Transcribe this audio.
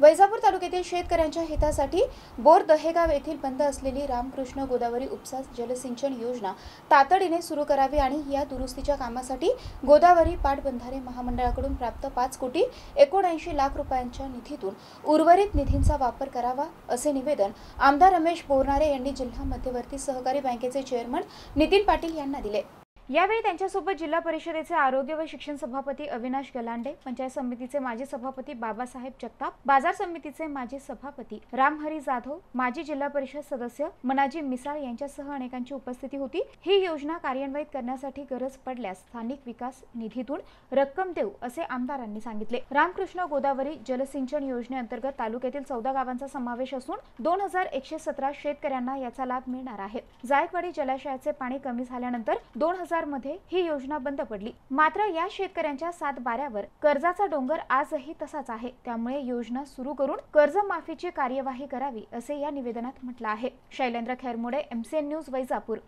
वैजापूर तालुक्यातील शेतकऱ्यांच्या हितासाठी बोर दहेगाव येथील बंद असलेली रामकृष्ण गोदावरी उपसा जलसिंचन योजना तातडीने सुरू करावी आणि या दुरुस्तीच्या कामासाठी गोदावरी पाटबंधारे महामंडळाकडून प्राप्त पाच कोटी एकोणऐंशी लाख रुपयांच्या निधीतून उर्वरित निधींचा वापर करावा असे निवेदन आमदार रमेश बोरनारे यांनी जिल्हा मध्यवर्ती सहकारी बँकेचे चेअरमन नितीन पाटील यांना दिले. यावेळी त्यांच्यासोबत जिल्हा परिषदेचे आरोग्य व शिक्षण सभापती अविनाश गलांडे पंचायत समितीचे माजी सभापती बाबासाहेब जगताप बाजार समितीचे माजी सभापती रामहरी जाधव माजी जिल्हा परिषद सदस्य मनाजी मिसाळ यांच्यासह अनेकांची उपस्थिती होती. ही योजना कार्यान्वित करण्यासाठी गरज पडल्यास स्थानिक विकास निधीतून रक्कम देऊ असे आमदारांनी सांगितले. रामकृष्ण गोदावरी जलसिंचन योजनेअंतर्गत तालुक्यातील चौदा गावांचा समावेश असून दोन हजार एकशे सतरा शेतकऱ्यांना याचा लाभ मिळणार आहे. जायकवाडी जलाशयाचे पाणी कमी झाल्यानंतर दोन हजार मध्ये ही योजना बंद पडली. मात्र या शेतकऱ्यांच्या सात बाऱ्यावर कर्जाचा डोंगर आजही तसाच आहे. त्यामुळे योजना सुरू करून कर्जमाफीची कार्यवाही करावी असे या निवेदनात म्हटलं आहे. Shailendra Khairmude MCN news Vaijapur.